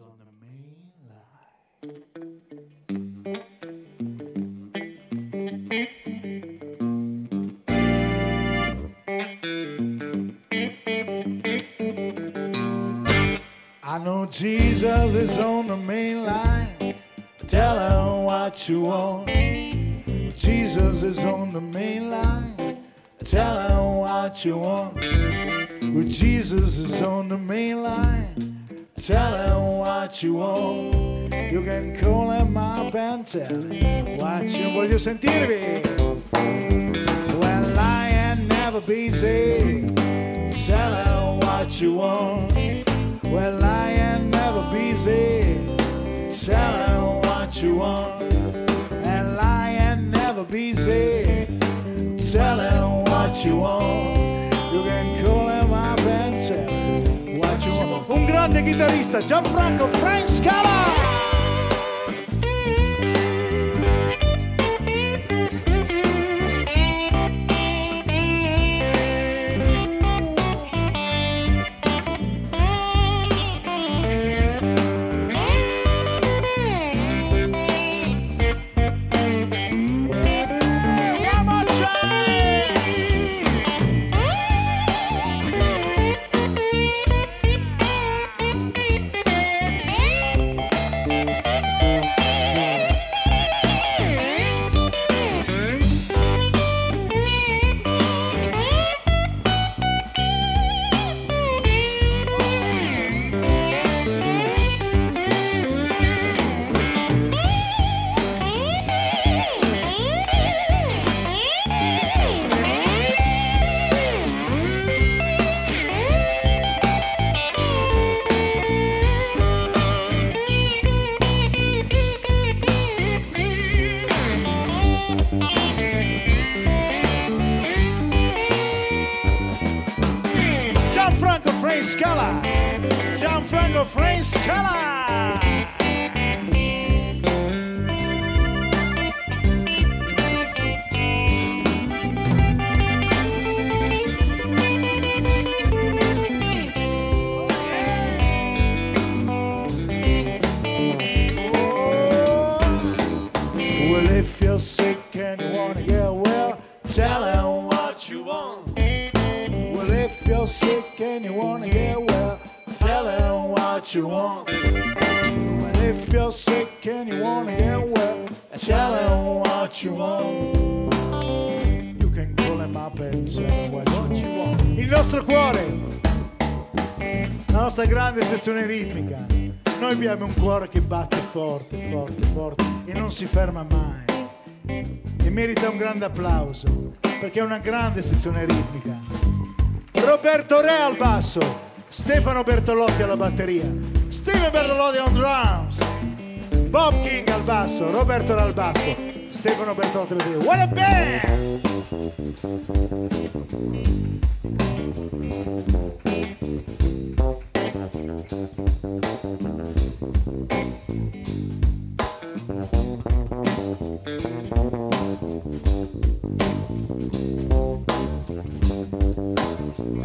on the main line. I know Jesus is on the main line. Tell him what you want. Jesus is on the main line. Tell him what you want. Well, Jesus is on the main line. Tell him what you want. You can call him up and tell him what you Voglio sentirvi. Well, I ain't never busy. Tell him what you want. Well, I ain't never busy. Tell him what you want. And I ain't never busy. Tell him what you want. Grande chitarrista, Gianfranco Frank Scala! Frank Scala! Gianfranco Frank Scala! Well, if you're sick and you wanna get well, tell him what you want. Sick and you wanna get well, tell him what you want. Well, if you're sick and you wanna get well, tell him what you want. You can call him up and him what you want. Il nostro cuore, la nostra grande sezione ritmica. Noi abbiamo un cuore che batte forte, forte, forte e non si ferma mai. E merita un grande applauso perché è una grande sezione ritmica. Roberto Re al basso, Stefano Bertolotti alla batteria, Steve Bertolotti on drums, Bob King al basso, Roberto Re al basso, Stefano Bertolotti alla batteria. What a band!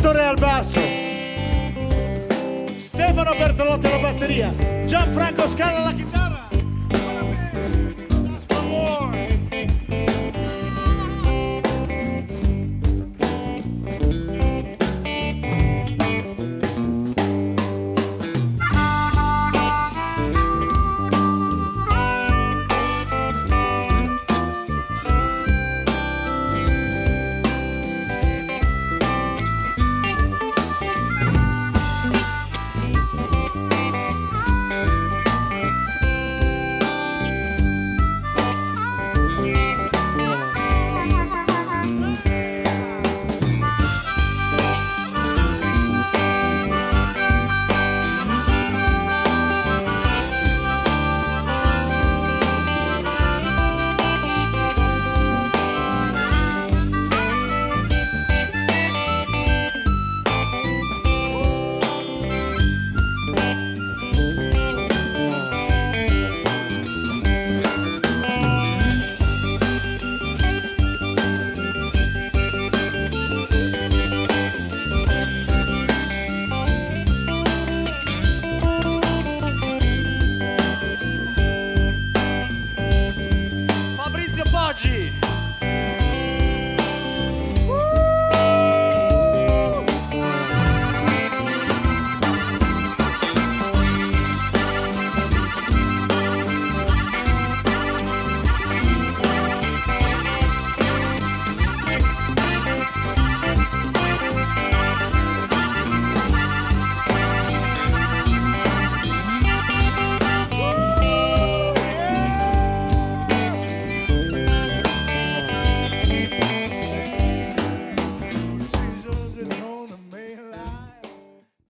Torre al basso, Stefano Bertolotti alla batteria, Gianfranco Scala alla chitarra.